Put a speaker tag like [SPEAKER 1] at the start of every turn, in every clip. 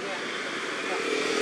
[SPEAKER 1] yeah.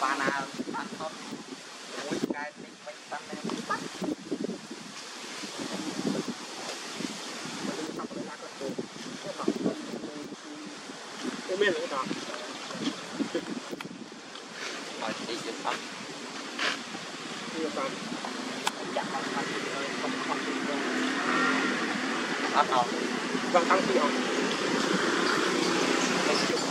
[SPEAKER 2] Bà nào ăn tốt. Ui, cái này mình tắt này. Tắt.
[SPEAKER 1] Ôm lên cái đó.
[SPEAKER 2] Đi.
[SPEAKER 1] Đi